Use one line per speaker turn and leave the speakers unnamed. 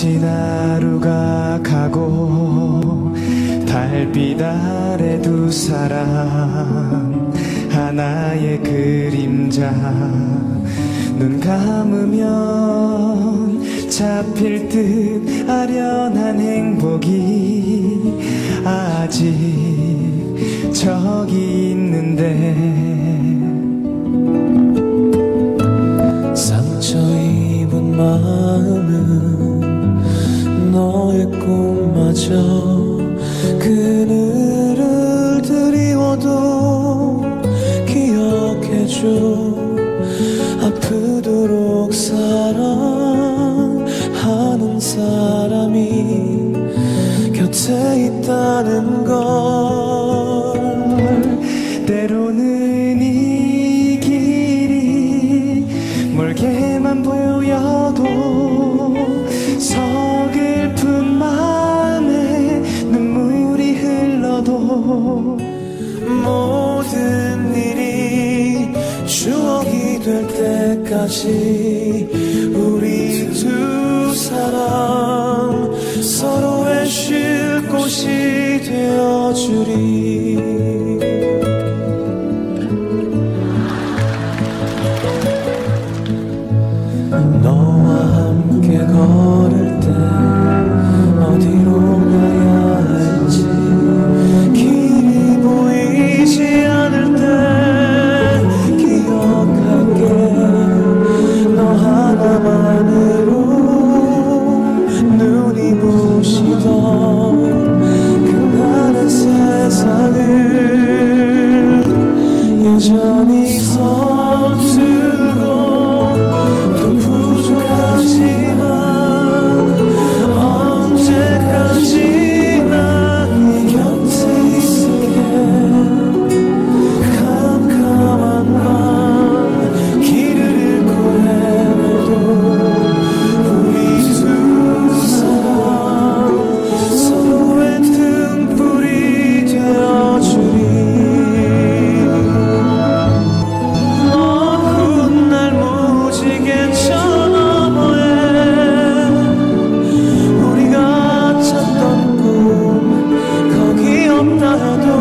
지친 하루가 가고 달빛 아래 두 사람 하나의 그림자. 눈 감으면 잡힐 듯 아련한 행복이 아직 저기 있는데.
상처 입은 마음은 꿈마저 그늘을 드리워도 기억해줘. 아프도록 사랑하는 사람이 곁에 있다는 걸 될 때까지 우리 두 사람 서로의 쉴 곳이 되어 another